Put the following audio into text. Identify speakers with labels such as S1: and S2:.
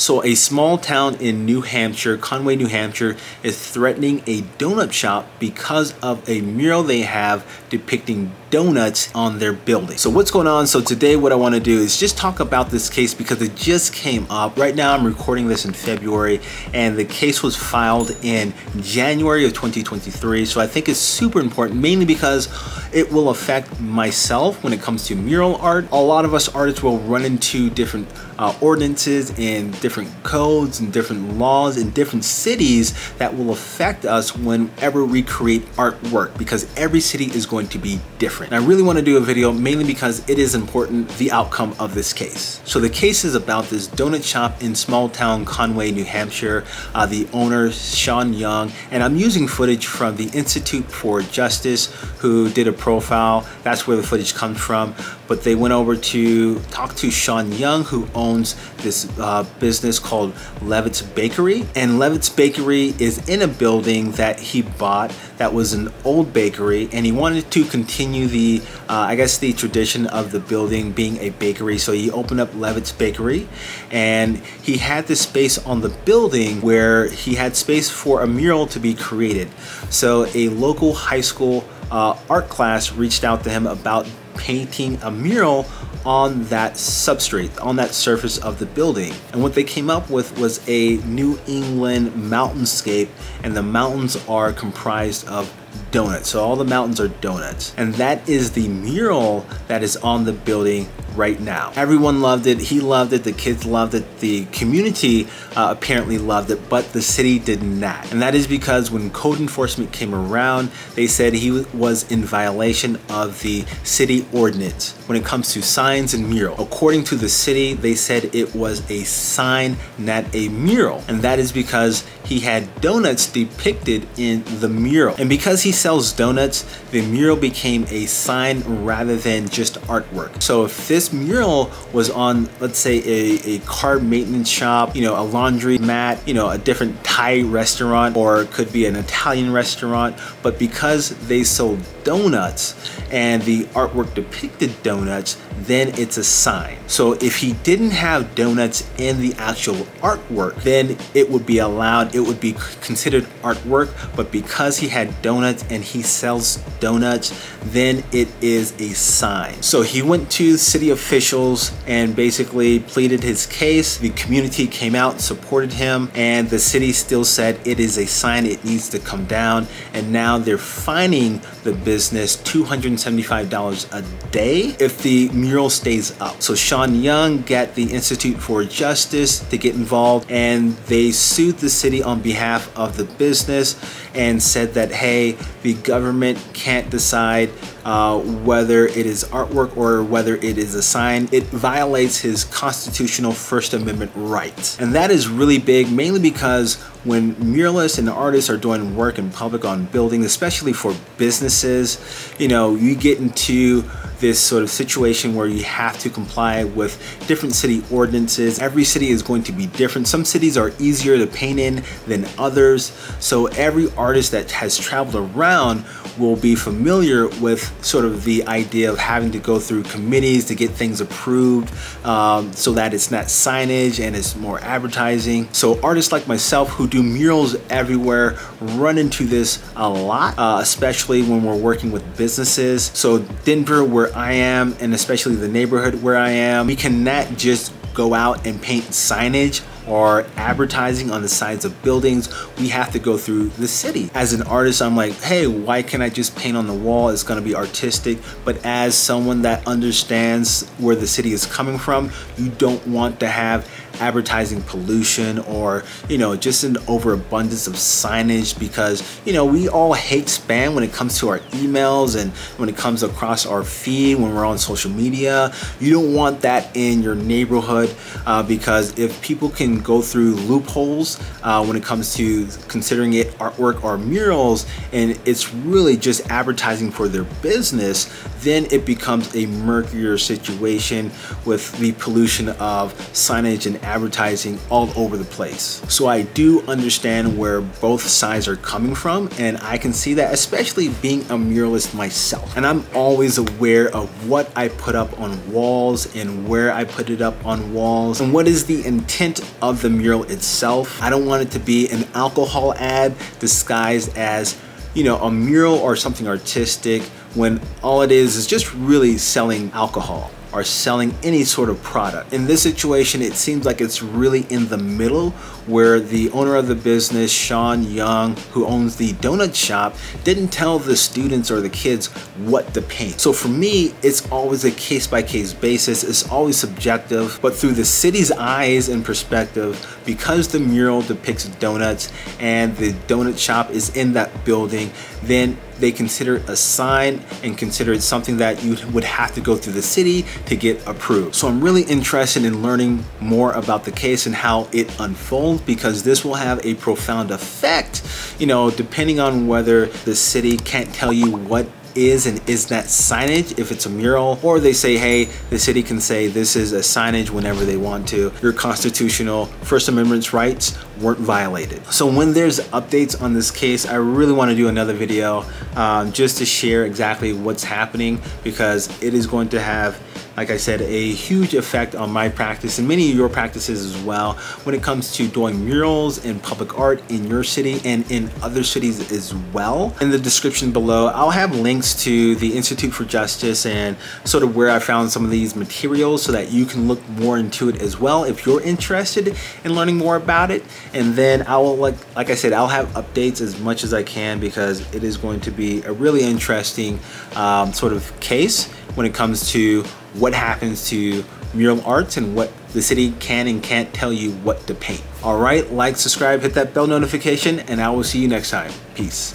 S1: So a small town in New Hampshire, Conway, New Hampshire, is threatening a donut shop because of a mural they have depicting donuts on their building. So what's going on? So today what I want to do is just talk about this case because it just came up. Right now I'm recording this in February and the case was filed in January of 2023. So I think it's super important mainly because it will affect myself when it comes to mural art. A lot of us artists will run into different uh, ordinances and different codes and different laws in different cities that will affect us whenever we create artwork because every city is going to be different. And I really want to do a video mainly because it is important the outcome of this case. So the case is about this donut shop in small town Conway, New Hampshire. Uh, the owner, Sean Young, and I'm using footage from the Institute for Justice who did a profile. That's where the footage comes from. But they went over to talk to Sean Young who owns owns this uh, business called Leavitt's Bakery. And Leavitt's Bakery is in a building that he bought that was an old bakery and he wanted to continue the, uh, I guess the tradition of the building being a bakery. So he opened up Leavitt's Bakery and he had this space on the building where he had space for a mural to be created. So a local high school uh, art class reached out to him about painting a mural on that substrate, on that surface of the building. And what they came up with was a New England mountainscape and the mountains are comprised of donuts. So all the mountains are donuts. And that is the mural that is on the building right now. Everyone loved it. He loved it. The kids loved it. The community uh, apparently loved it, but the city did not. And that is because when code enforcement came around, they said he was in violation of the city ordinance when it comes to signs and mural. According to the city, they said it was a sign, not a mural. And that is because he had donuts depicted in the mural. And because he sells donuts, the mural became a sign rather than just artwork. So if this mural was on, let's say, a, a car maintenance shop, you know, a laundry mat, you know, a different Thai restaurant, or it could be an Italian restaurant, but because they sold donuts and the artwork depicted donuts, then it's a sign. So if he didn't have donuts in the actual artwork, then it would be allowed, it would be considered artwork, but because he had donuts and he sells donuts, then it is a sign. So he went to city officials and basically pleaded his case. The community came out, supported him, and the city still said it is a sign, it needs to come down. And now they're fining the business $275 a day if the mural stays up. So Sean Young got the Institute for Justice to get involved and they sued the city on behalf of the business and said that, hey, the government can't decide uh, whether it is artwork or whether it is a sign. It violates his constitutional First Amendment rights. And that is really big, mainly because when muralists and artists are doing work in public on buildings, especially for businesses, you know, you get into this sort of situation where you have to comply with different city ordinances. Every city is going to be different. Some cities are easier to paint in than others. So every artist that has traveled around will be familiar with sort of the idea of having to go through committees to get things approved um, so that it's not signage and it's more advertising. So artists like myself who do murals everywhere run into this a lot, uh, especially when we're working with businesses. So Denver, where I am and especially the neighborhood where I am, we cannot just go out and paint signage or advertising on the sides of buildings, we have to go through the city. As an artist, I'm like, hey, why can't I just paint on the wall? It's gonna be artistic. But as someone that understands where the city is coming from, you don't want to have advertising pollution or, you know, just an overabundance of signage because, you know, we all hate spam when it comes to our emails and when it comes across our feed when we're on social media. You don't want that in your neighborhood uh, because if people can go through loopholes uh, when it comes to considering it artwork or murals and it's really just advertising for their business, then it becomes a murkier situation with the pollution of signage and advertising all over the place. So I do understand where both sides are coming from and I can see that especially being a muralist myself. And I'm always aware of what I put up on walls and where I put it up on walls and what is the intent of the mural itself. I don't want it to be an alcohol ad disguised as you know, a mural or something artistic when all it is is just really selling alcohol are selling any sort of product. In this situation, it seems like it's really in the middle where the owner of the business, Sean Young, who owns the donut shop, didn't tell the students or the kids what to paint. So for me, it's always a case by case basis. It's always subjective, but through the city's eyes and perspective, because the mural depicts donuts and the donut shop is in that building, then they consider a sign and consider it something that you would have to go through the city to get approved. So I'm really interested in learning more about the case and how it unfolds because this will have a profound effect, you know, depending on whether the city can't tell you what is and is that signage if it's a mural or they say hey the city can say this is a signage whenever they want to. Your constitutional first amendment rights weren't violated. So when there's updates on this case i really want to do another video um, just to share exactly what's happening because it is going to have like I said, a huge effect on my practice and many of your practices as well when it comes to doing murals and public art in your city and in other cities as well. In the description below, I'll have links to the Institute for Justice and sort of where I found some of these materials so that you can look more into it as well if you're interested in learning more about it. And then I will, like, like I said, I'll have updates as much as I can because it is going to be a really interesting um, sort of case when it comes to what happens to mural arts and what the city can and can't tell you what to paint. All right, like, subscribe, hit that bell notification, and I will see you next time. Peace.